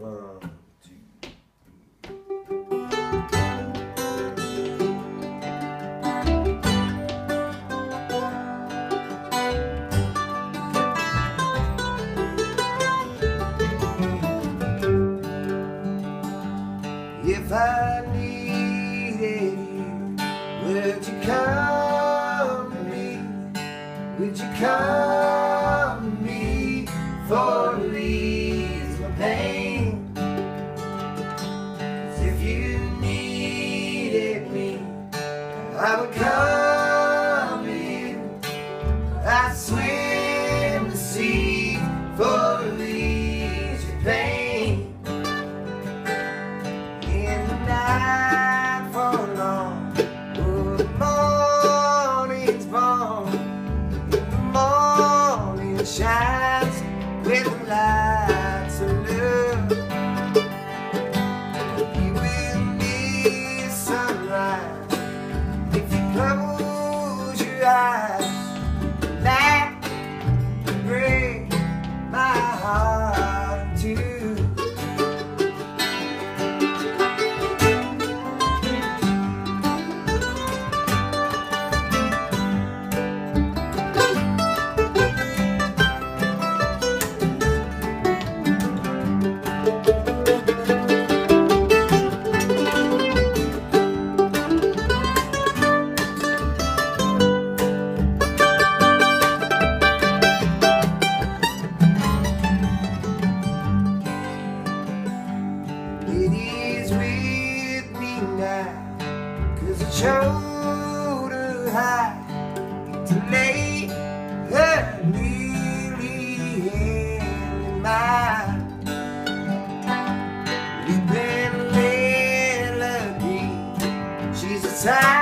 If I needed you, would you come to me? Would you come I would come to you. I swim the sea for ease your pain. In the night for long, oh, the morning's born. The morning shines with the shoulder high to lay her weary head in mine. Leaping melody, she's a time.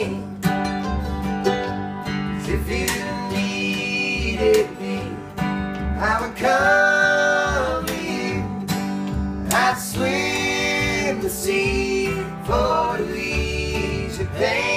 thing if you needed me I would come to you I'd swim the sea for to ease your pain